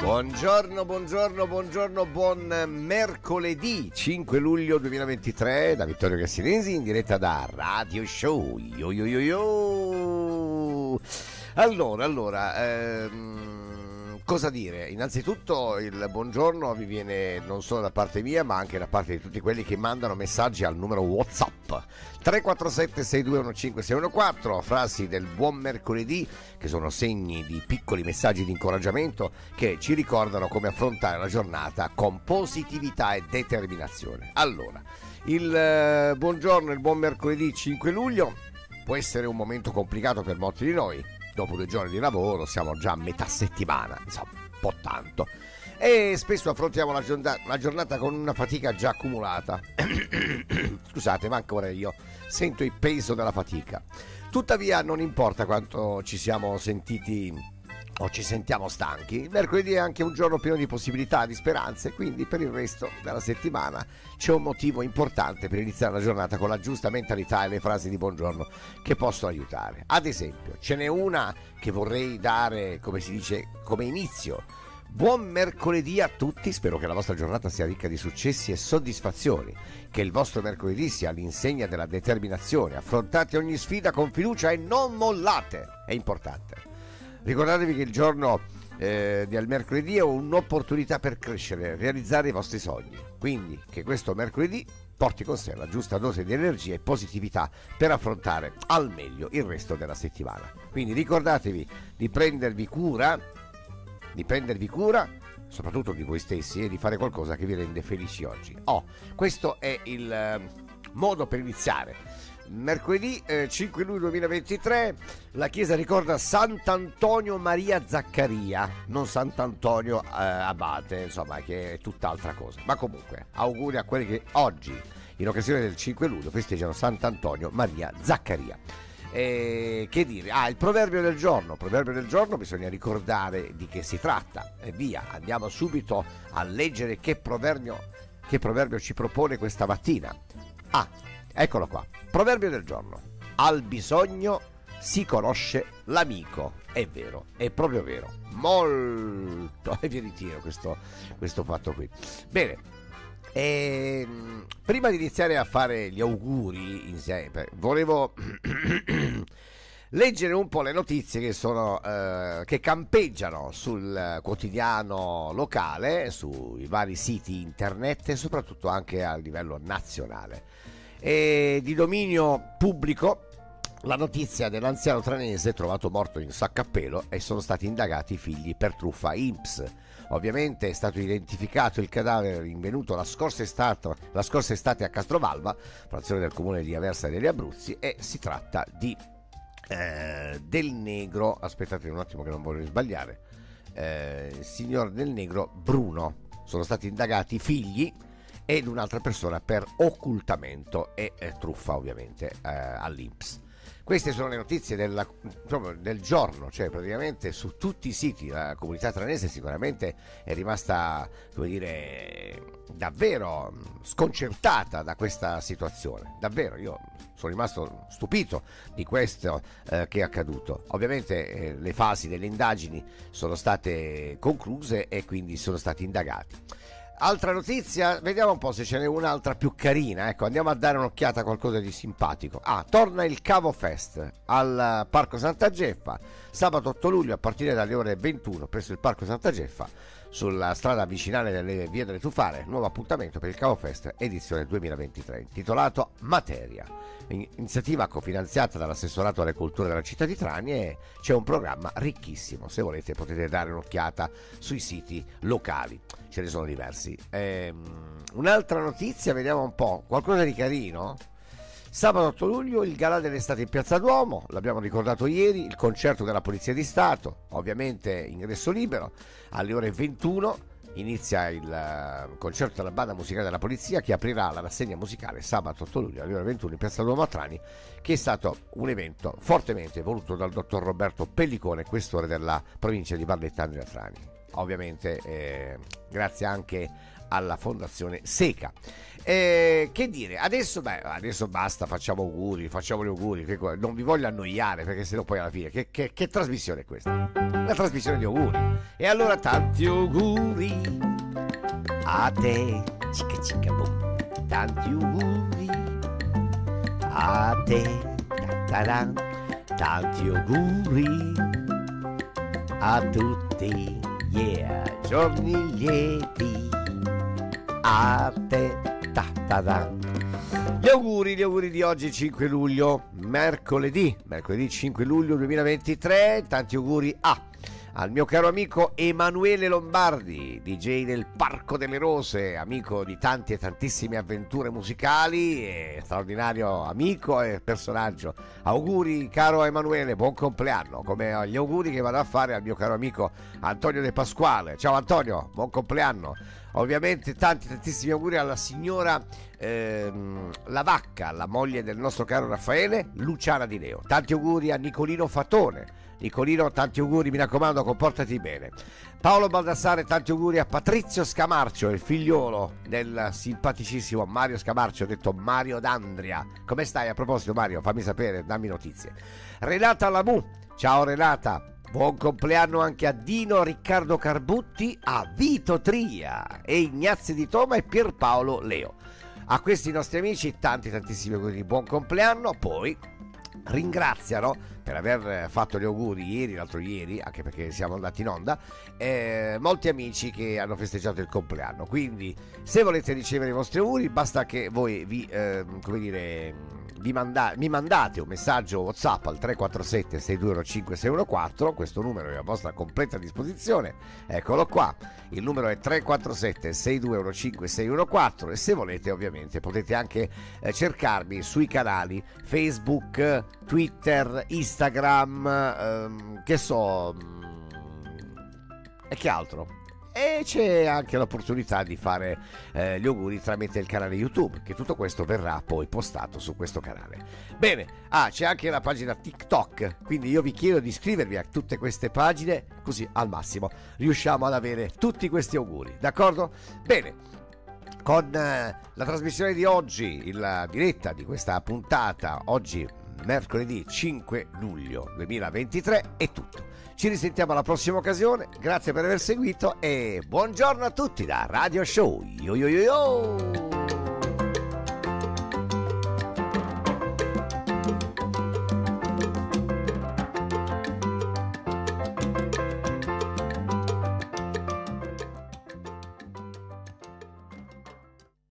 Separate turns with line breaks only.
Buongiorno, buongiorno, buongiorno, buon mercoledì 5 luglio 2023 da Vittorio Cassinesi in diretta da Radio Show. Yo yo yo yo. Allora, allora, ehm, cosa dire? Innanzitutto il buongiorno vi viene non solo da parte mia, ma anche da parte di tutti quelli che mandano messaggi al numero WhatsApp 347 6215 614, frasi del buon mercoledì che sono segni di piccoli messaggi di incoraggiamento che ci ricordano come affrontare la giornata con positività e determinazione. Allora, il eh, buongiorno, il buon mercoledì 5 luglio può essere un momento complicato per molti di noi. Dopo due giorni di lavoro siamo già a metà settimana, insomma, un po' tanto. E spesso affrontiamo la giornata, la giornata con una fatica già accumulata. Scusate, manco ora io sento il peso della fatica. Tuttavia non importa quanto ci siamo sentiti o ci sentiamo stanchi, mercoledì è anche un giorno pieno di possibilità, di speranze, quindi per il resto della settimana c'è un motivo importante per iniziare la giornata con la giusta mentalità e le frasi di buongiorno che possono aiutare. Ad esempio, ce n'è una che vorrei dare, come si dice, come inizio Buon mercoledì a tutti, spero che la vostra giornata sia ricca di successi e soddisfazioni, che il vostro mercoledì sia l'insegna della determinazione, affrontate ogni sfida con fiducia e non mollate, è importante. Ricordatevi che il giorno eh, del mercoledì è un'opportunità per crescere, realizzare i vostri sogni, quindi che questo mercoledì porti con sé la giusta dose di energia e positività per affrontare al meglio il resto della settimana. Quindi ricordatevi di prendervi cura di prendervi cura soprattutto di voi stessi e di fare qualcosa che vi rende felici oggi. Oh, questo è il eh, modo per iniziare. Mercoledì eh, 5 luglio 2023 la chiesa ricorda Sant'Antonio Maria Zaccaria, non Sant'Antonio eh, Abate, insomma, che è tutt'altra cosa. Ma comunque, auguri a quelli che oggi, in occasione del 5 luglio, festeggiano Sant'Antonio Maria Zaccaria. Eh, che dire? Ah, il proverbio del giorno. Proverbio del giorno bisogna ricordare di che si tratta. E via, andiamo subito a leggere che proverbio, che proverbio ci propone questa mattina. Ah, eccolo qua. Proverbio del giorno. Al bisogno si conosce l'amico. È vero, è proprio vero. Molto. E vi ritiro questo, questo fatto qui. Bene. E, ehm, prima di iniziare a fare gli auguri insieme, volevo leggere un po' le notizie che, sono, eh, che campeggiano sul quotidiano locale, sui vari siti internet e soprattutto anche a livello nazionale. E di dominio pubblico la notizia dell'anziano tranese trovato morto in sacco a pelo e sono stati indagati i figli per truffa IMPS Ovviamente è stato identificato il cadavere rinvenuto la scorsa estate, la scorsa estate a Castrovalva, frazione del comune di Aversa degli Abruzzi, e si tratta di eh, Del Negro, aspettate un attimo che non voglio sbagliare, eh, signor Del Negro Bruno. Sono stati indagati i figli ed un'altra persona per occultamento e eh, truffa ovviamente eh, all'Inps. Queste sono le notizie della, del giorno, cioè praticamente su tutti i siti la comunità tranese sicuramente è rimasta, come dire, davvero sconcertata da questa situazione. Davvero, io sono rimasto stupito di questo eh, che è accaduto. Ovviamente eh, le fasi delle indagini sono state concluse e quindi sono stati indagati. Altra notizia, vediamo un po' se ce n'è un'altra più carina. Ecco, andiamo a dare un'occhiata a qualcosa di simpatico. Ah, torna il Cavo Fest al Parco Santa Geffa, sabato 8 luglio a partire dalle ore 21 presso il Parco Santa Geffa sulla strada vicinale delle vie delle Tufare, nuovo appuntamento per il Cavo Fest edizione 2023, intitolato Materia. Iniziativa cofinanziata dall'assessorato alle culture della città di Trani e c'è un programma ricchissimo. Se volete potete dare un'occhiata sui siti locali, ce ne sono diversi. Ehm, un'altra notizia, vediamo un po', qualcosa di carino? Sabato 8 luglio il Galà dell'estate in Piazza Duomo, l'abbiamo ricordato ieri, il concerto della Polizia di Stato, ovviamente ingresso libero, alle ore 21 inizia il uh, concerto della banda musicale della Polizia che aprirà la rassegna musicale sabato 8 luglio alle ore 21 in Piazza Duomo a Trani, che è stato un evento fortemente voluto dal dottor Roberto Pellicone, questore della provincia di Valletta Andrea Trani. ovviamente eh, grazie anche alla Fondazione Seca. Eh, che dire, adesso, beh, adesso basta, facciamo auguri, facciamo gli auguri, che, non vi voglio annoiare perché sennò poi alla fine, che, che, che trasmissione è questa? La trasmissione di auguri. E allora tanti auguri a te, cica cica boom, tanti auguri a te, ta-ta-da. tanti auguri a tutti, yeah, giorni lieti a te. Ta, ta, ta. Gli auguri, gli auguri di oggi 5 luglio, mercoledì, mercoledì 5 luglio 2023, tanti auguri a al mio caro amico Emanuele Lombardi, DJ del Parco delle Rose, amico di tante e tantissime avventure musicali, e straordinario amico e personaggio. Auguri caro Emanuele, buon compleanno, come gli auguri che vado a fare al mio caro amico Antonio De Pasquale. Ciao Antonio, buon compleanno. Ovviamente tanti tantissimi auguri alla signora ehm, La Vacca, la moglie del nostro caro Raffaele, Luciana Di Leo. Tanti auguri a Nicolino Fatone. Nicolino, tanti auguri, mi raccomando, comportati bene. Paolo Baldassare, tanti auguri a Patrizio Scamarcio, il figliolo del simpaticissimo Mario Scamarcio, detto Mario D'Andria. Come stai a proposito Mario? Fammi sapere, dammi notizie. Renata Lamu, ciao Renata, Buon compleanno anche a Dino Riccardo Carbutti, a Vito Tria e Ignazio Di Toma e Pierpaolo Leo. A questi nostri amici tanti tantissimi auguri di buon compleanno, poi ringraziano per aver fatto gli auguri ieri, l'altro ieri, anche perché siamo andati in onda, eh, molti amici che hanno festeggiato il compleanno. Quindi, se volete ricevere i vostri auguri, basta che voi vi, eh, come dire, manda- mi mandate un messaggio WhatsApp al 347 625 614, questo numero è a vostra completa disposizione, eccolo qua, il numero è 347 625 614 e se volete ovviamente potete anche eh, cercarmi sui canali Facebook, Twitter, Instagram, ehm, che so, mm, e che altro? E c'è anche l'opportunità di fare eh, gli auguri tramite il canale YouTube, che tutto questo verrà poi postato su questo canale. Bene, ah, c'è anche la pagina TikTok, quindi io vi chiedo di iscrivervi a tutte queste pagine, così al massimo riusciamo ad avere tutti questi auguri, d'accordo? Bene. Con eh, la trasmissione di oggi, la diretta di questa puntata, oggi mercoledì 5 luglio 2023, è tutto. Ci risentiamo alla prossima occasione, grazie per aver seguito e buongiorno a tutti da Radio Show. Yo yo yo yo!